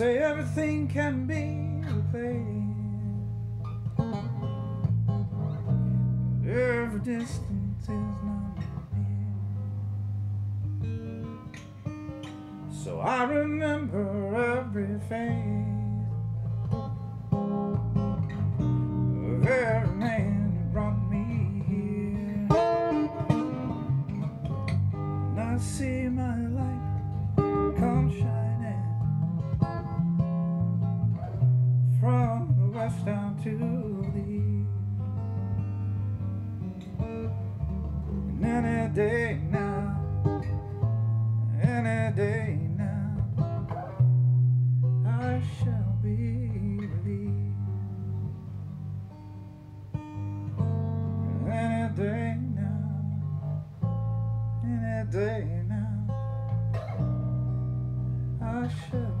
say everything can be replaced. Every distance is not near. So I remember every face every man who brought me here. And see my light west down to the. And any day now, any day now, I shall be. And any day now, any day now, I shall.